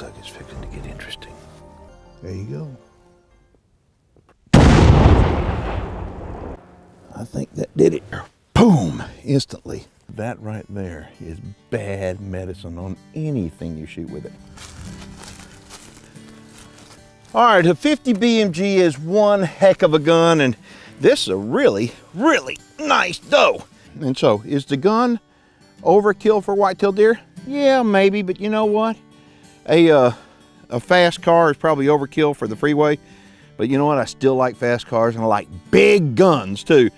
Looks like it's fixing to get interesting. There you go. I think that did it. Boom! Instantly. That right there is bad medicine on anything you shoot with it. All right, a 50 BMG is one heck of a gun, and this is a really, really nice doe. And so, is the gun overkill for whitetail deer? Yeah, maybe, but you know what? A, uh, a fast car is probably overkill for the freeway, but you know what? I still like fast cars and I like big guns too.